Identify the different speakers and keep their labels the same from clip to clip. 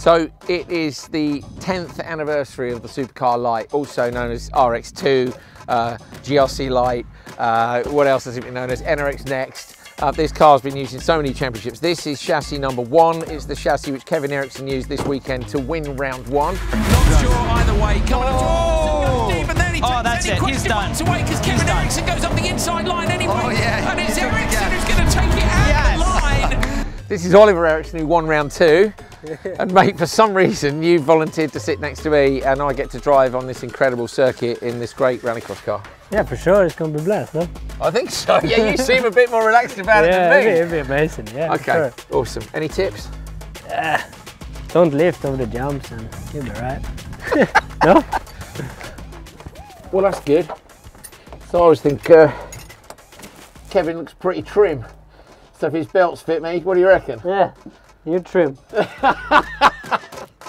Speaker 1: So it is the 10th anniversary of the Supercar Lites, also known as RX2, uh, GRC Lites, uh, what else has it been known as? NRX Next. Uh, this car's been used in so many championships. This is chassis number one. It's the chassis which Kevin Eriksson used this weekend to win round one.
Speaker 2: Not sure either way. Coming up
Speaker 3: Oh.
Speaker 2: to deep, and then he
Speaker 3: Oh, that's
Speaker 2: any
Speaker 3: it. He's done.
Speaker 2: marks away because Kevin
Speaker 3: done.
Speaker 2: Eriksson goes up the inside line anyway.
Speaker 4: Oh, yeah.
Speaker 2: And it's
Speaker 4: He took the
Speaker 2: Eriksson
Speaker 4: gap.
Speaker 2: who's going to take it out
Speaker 3: Yes.
Speaker 2: the line.
Speaker 1: This is Oliver Eriksson who won round two. and mate, for some reason you volunteered to sit next to me and I get to drive on this incredible circuit in this great rallycross car.
Speaker 5: Yeah, for sure, it's gonna be blessed, no?
Speaker 1: I think so. Yeah, you seem a bit more relaxed about
Speaker 5: yeah,
Speaker 1: it than me.
Speaker 5: it'd be, it'd be amazing. Yeah,
Speaker 1: Okay,
Speaker 5: sure.
Speaker 1: awesome. Any tips? Yeah.
Speaker 5: Don't lift over the jumps and you'll be right. no?
Speaker 1: Well, that's good. So I always think uh, Kevin looks pretty trim. So if his belts fit me, what do you reckon?
Speaker 5: Yeah, you're trim.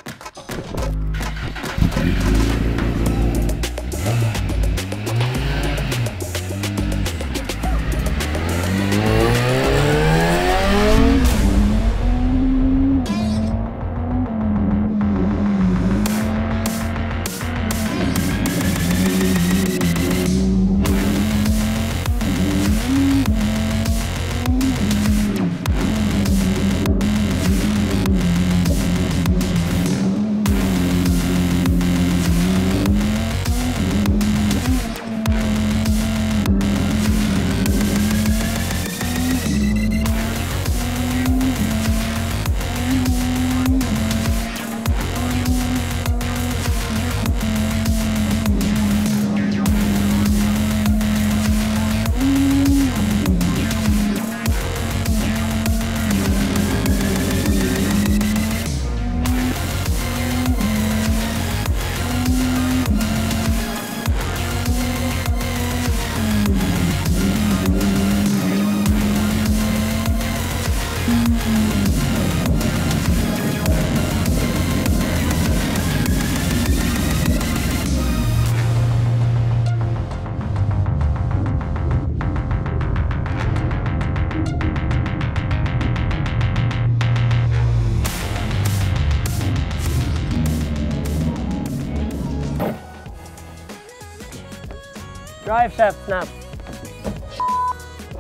Speaker 5: Drive shaft snap.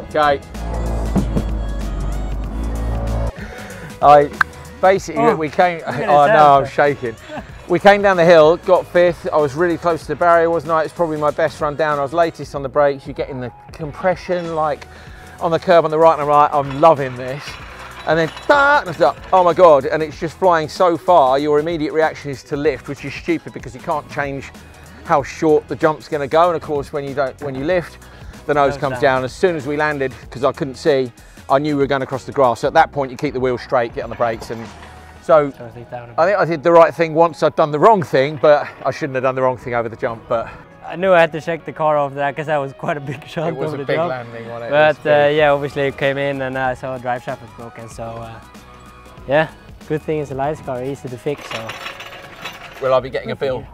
Speaker 1: Okay. I basically
Speaker 5: Oh,
Speaker 1: we came. Oh no, I'm shaking. We came down the hill, got fifth. I was really close to the barrier, wasn't I? It's probably my best run down. I was latest on the brakes. You're getting the compression like on the curb on the right and the right. I'm loving this. And then, and like, oh my god! And it's just flying so far. Your immediate reaction is to lift, which is stupid because you can't change how short the jump's going to go. And of course, when you don't, when you lift, the nose
Speaker 5: Goes
Speaker 1: comes
Speaker 5: down.
Speaker 1: down. As soon as we landed, because I couldn't see, I knew we were going across the grass. So at that point, you keep the wheel straight, get on the brakes, and so
Speaker 5: So I think down a bit.
Speaker 1: I did the right thing once I'd done the wrong thing, but I shouldn't have done the wrong thing over the jump. But
Speaker 5: I knew I had to shake the car off that because that was quite a big shot
Speaker 1: it was a big
Speaker 5: jump.
Speaker 1: landing on it.
Speaker 5: But uh, yeah, obviously it came in and I saw drive shaft was broken. So uh, yeah, good thing it's a Lites car, easy to fix. So
Speaker 1: will I be getting a bill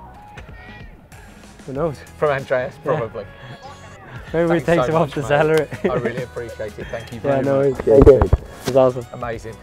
Speaker 5: who knows?
Speaker 1: from Andreas? Probably.
Speaker 5: Maybe we take
Speaker 1: so
Speaker 5: some off
Speaker 1: much,
Speaker 5: the
Speaker 1: mate.
Speaker 5: salary.
Speaker 1: I really appreciate it. Thank you very
Speaker 5: yeah, no,
Speaker 1: much.
Speaker 5: it's, it's good. It's awesome.
Speaker 1: Amazing.